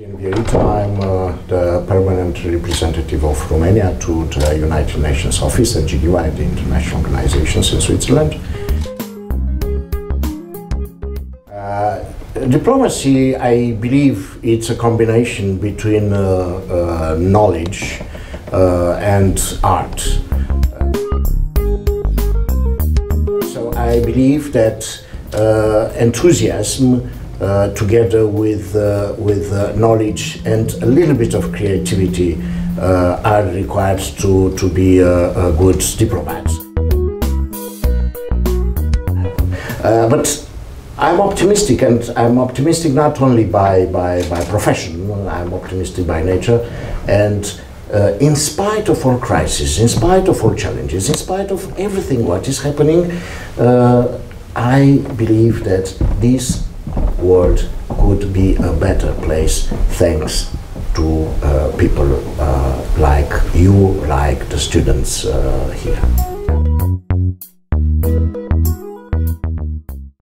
uh, the permanent representative of Romania to the United Nations office at Geneva, the international organizations in Switzerland. Uh, diplomacy, I believe, it's a combination between uh, uh, knowledge uh, and art. So I believe that uh, enthusiasm uh, together with, uh, with uh, knowledge and a little bit of creativity uh, are required to, to be a, a good diplomat. Uh, but I'm optimistic, and I'm optimistic not only by, by, by profession, I'm optimistic by nature, and uh, in spite of all crises, in spite of all challenges, in spite of everything what is happening, uh, I believe that this world could be a better place thanks to uh, people uh, like you, like the students uh, here.